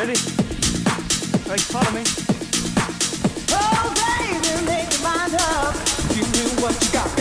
ready? Like, follow me. Oh, baby, make your mind up. You knew what you got.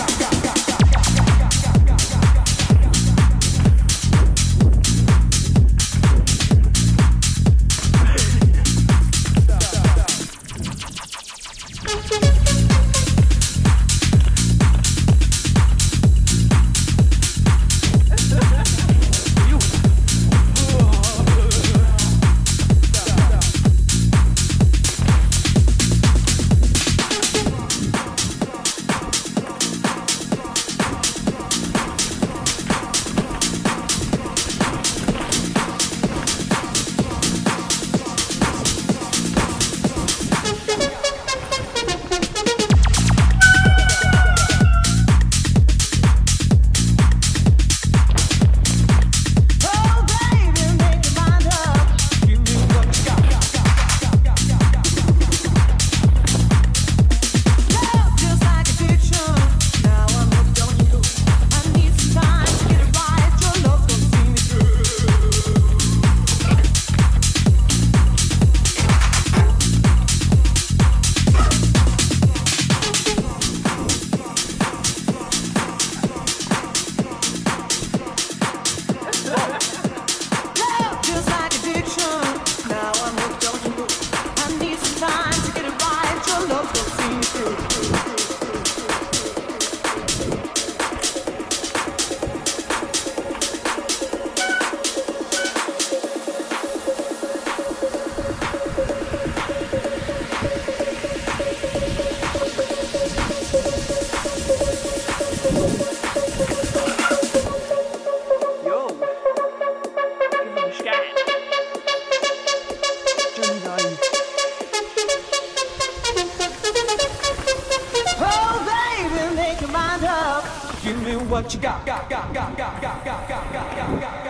Give me what you got, got, got, got, got, got, got, got, got, got.